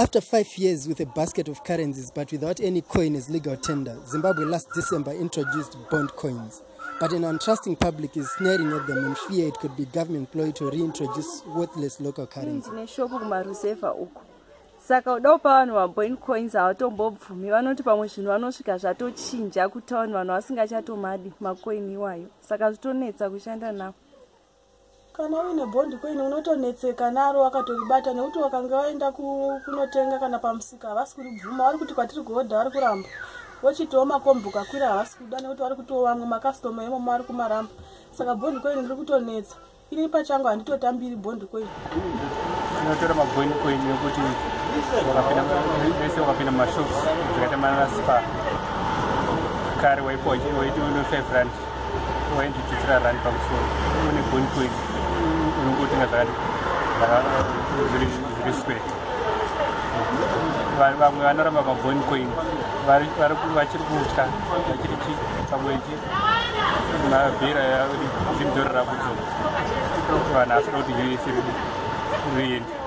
After five years with a basket of currencies but without any coin as legal tender, Zimbabwe last December introduced bond coins. But an untrusting public is sneering at them in fear it could be government ploy to reintroduce worthless local currency. ndine shoko kumarusevha uku saka uda kupa vanhu vaboin coins havatombobvumi vanoti pamwe zvinhu vanosvika zvatochinja kuta vanhu vanhu vasingachatomadi makoini iwayo saka zvitonetsa kushanda navo kana uine bondi koini unotonetseka naro wakatoribata nekuti wakange waenda ku- kunotenga kana pamusika havasi kuribvuma vari kuti kwatiri kuhodha vari kuramba. Vochitiwo makombi ukakwira havasi kuda nekuti vari kutiwo vamwe makastoma imomo vari kumaramba. Saka bondi koini ndiri kutonetsa. Ini pachangu handitotambiri bondi koini inotora magoini koini ekuti vese wakapinda mumashops zvakaita manaspa kare waipa five rand wainditisira rand pamusoro goini koini unongotenga zvakati zviri square vamwe vanoramba magoini koini vachiri kutya vachiri chi pamwe mabhira zvinodhorera kudzo vanhu asida kuti zvese riende